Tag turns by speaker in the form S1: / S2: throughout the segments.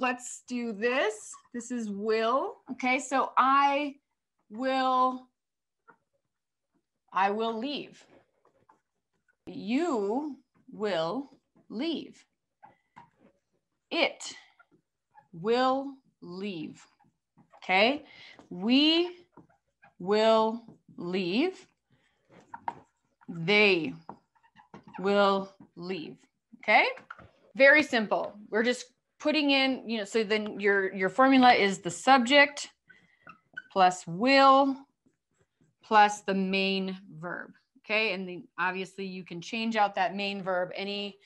S1: let's do this. This is will. Okay, so I will, I will leave. You will leave. It will leave. Okay, we will leave. They will leave. Okay, very simple. We're just putting in, you know, so then your, your formula is the subject plus will plus the main verb. Okay, and then obviously you can change out that main verb any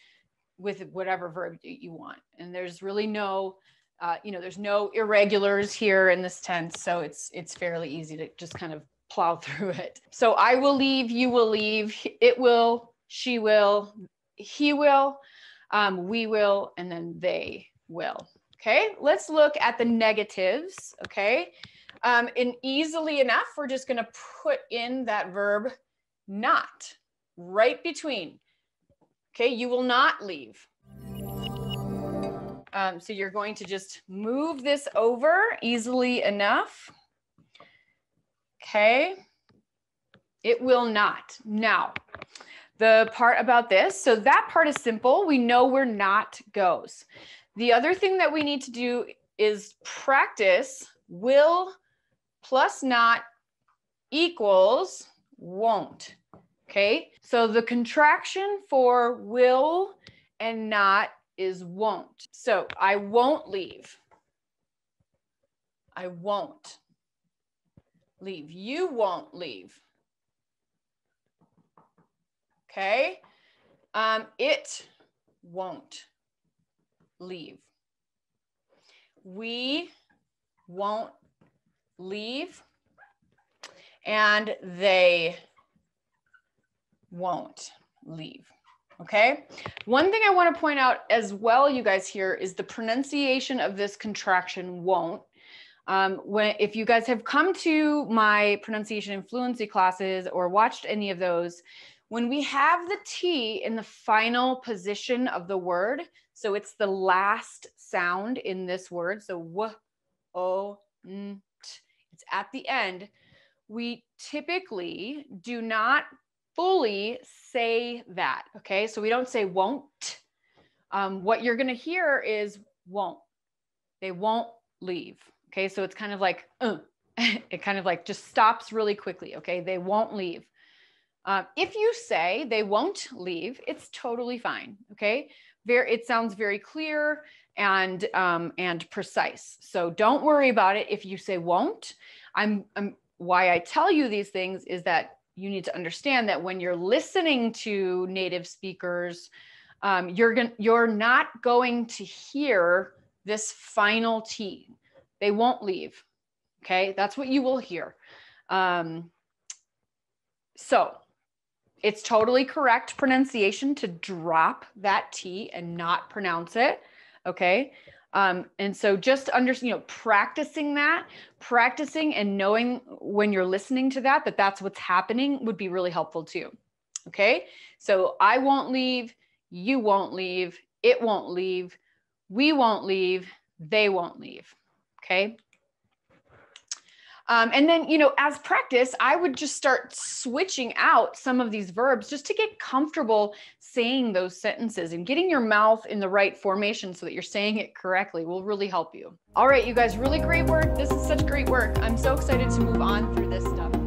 S1: with whatever verb you want. And there's really no, uh, you know, there's no irregulars here in this tense. So it's, it's fairly easy to just kind of plow through it. So I will leave, you will leave, it will, she will, he will, um, we will, and then they will. Okay, let's look at the negatives. Okay, um, and easily enough, we're just going to put in that verb not right between. Okay, you will not leave. Um, so you're going to just move this over easily enough. Okay, it will not. Now, the part about this, so that part is simple. We know where not goes. The other thing that we need to do is practice will plus not equals won't. Okay, so the contraction for will and not is won't. So I won't leave. I won't leave. You won't leave. Okay, um, it won't leave. We won't leave and they won't leave. Okay. One thing I want to point out as well, you guys here, is the pronunciation of this contraction won't. Um, when if you guys have come to my pronunciation and fluency classes or watched any of those, when we have the T in the final position of the word, so it's the last sound in this word. So w, o, n, t. It's at the end. We typically do not fully say that. Okay. So we don't say won't. Um, what you're to hear is won't. They won't leave. Okay. So it's kind of like, uh, it kind of like just stops really quickly. Okay. They won't leave. Um, if you say they won't leave, it's totally fine. Okay very it sounds very clear and um, and precise. So don't worry about it if you say won't. I'm, I'm why I tell you these things is that you need to understand that when you're listening to native speakers, um, you're going you're not going to hear this final T. They won't leave. Okay, that's what you will hear. Um, so it's totally correct pronunciation to drop that T and not pronounce it. Okay. Um, and so just under, you know, practicing that, practicing and knowing when you're listening to that, that that's what's happening would be really helpful too. Okay. So I won't leave. You won't leave. It won't leave. We won't leave. They won't leave. Okay. Um, and then, you know, as practice, I would just start switching out some of these verbs just to get comfortable saying those sentences and getting your mouth in the right formation so that you're saying it correctly will really help you. All right, you guys, really great work. This is such great work. I'm so excited to move on through this stuff.